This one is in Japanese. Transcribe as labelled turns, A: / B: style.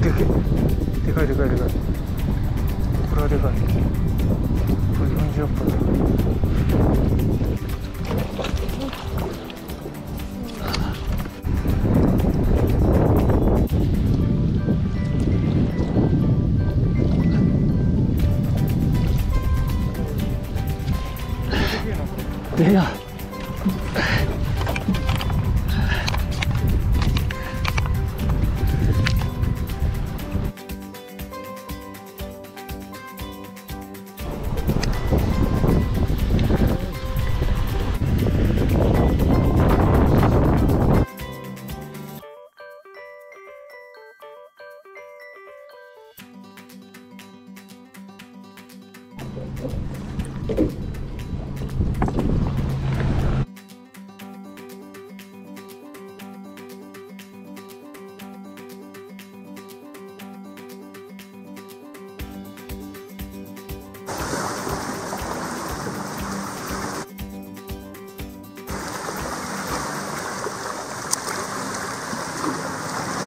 A: でけでかいでかいでかい。これはでかい。これ40分。だでかい